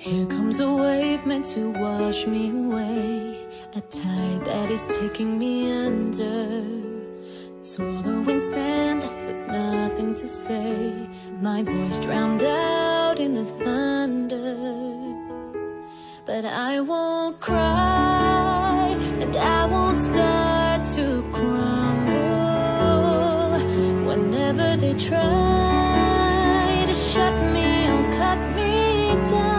Here comes a wave meant to wash me away. A tide that is taking me under. Swallowing sand with nothing to say. My voice drowned out in the thunder. But I won't cry, and I won't start to crumble. Whenever they try to shut me or cut me down,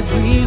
every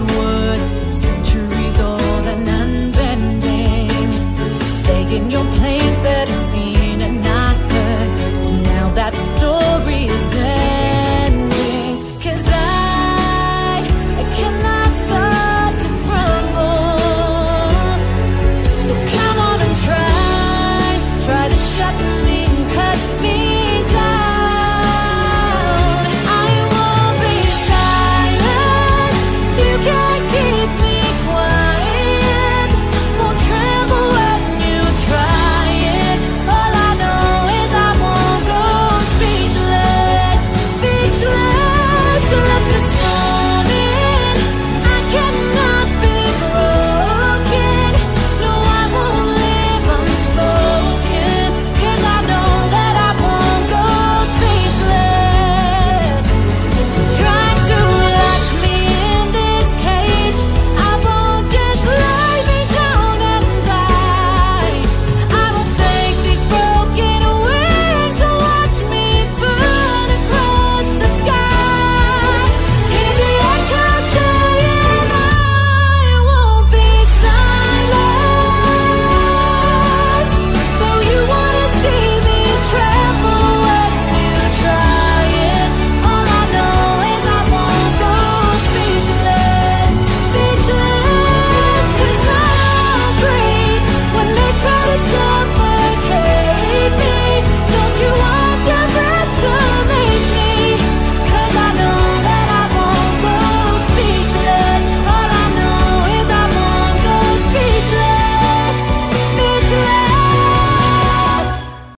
Yes.